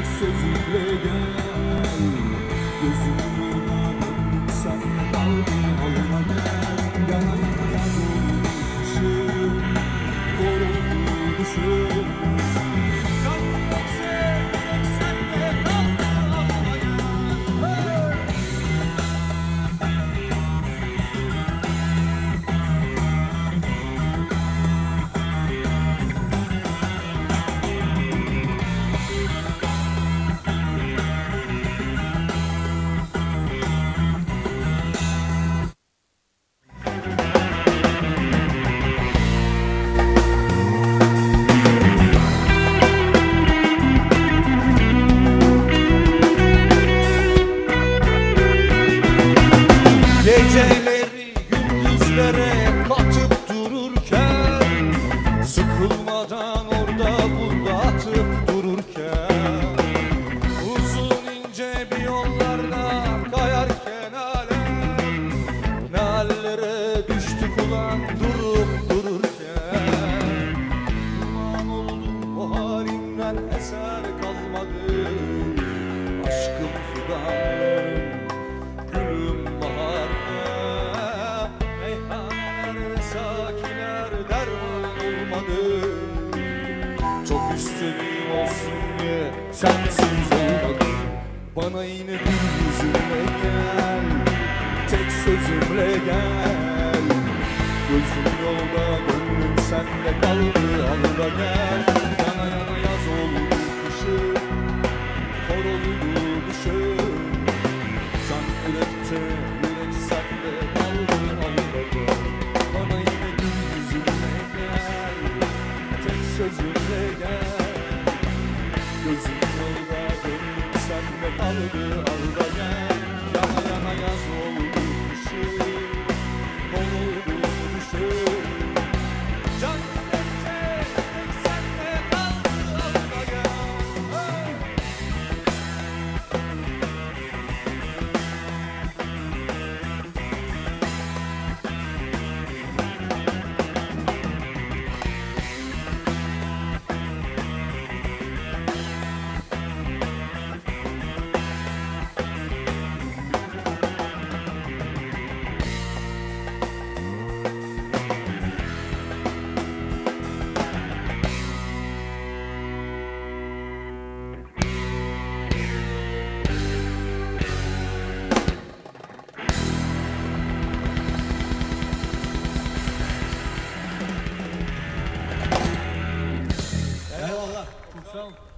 tek sözümle gel dururken Sıkılmadan orada burada atıp dururken Uzun ince bir yollarda kayarken alem Ne hallere düştük ulan durup dururken. Duman oldum o halimden eser derman olmadı Çok istediğim olsun diye sensiz olmadı Bana yine bir yüzünle gel. Tek sözümle gel. Gözüm yolda gönlüm sende kaldı Gözüm yolda, gönlüm sende kaldı So.